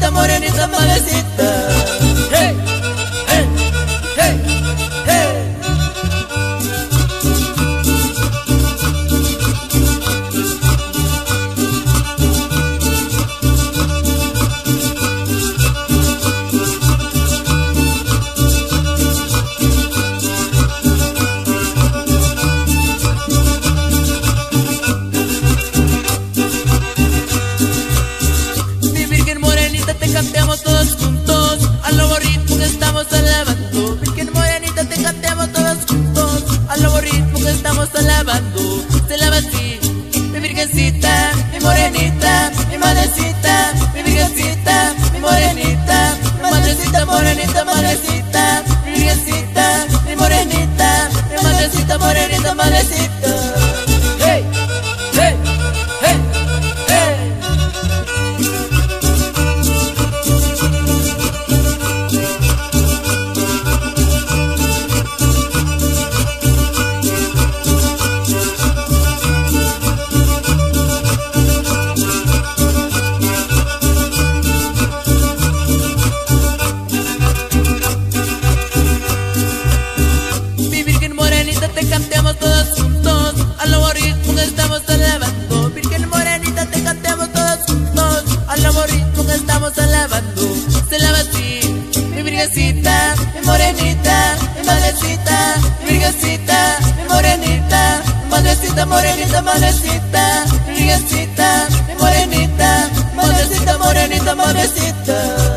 madrecita, morenita, madrecita. Morenita, mi madrecita, mi virgencita, mi morenita, mi madrecita, morenita, madrecita, mi virgencita, mi morenita, mi madrecita, morenita, madrecita. Madrecita, morenita, madrecita, mi morenita, madrecita, morenita, madrecita.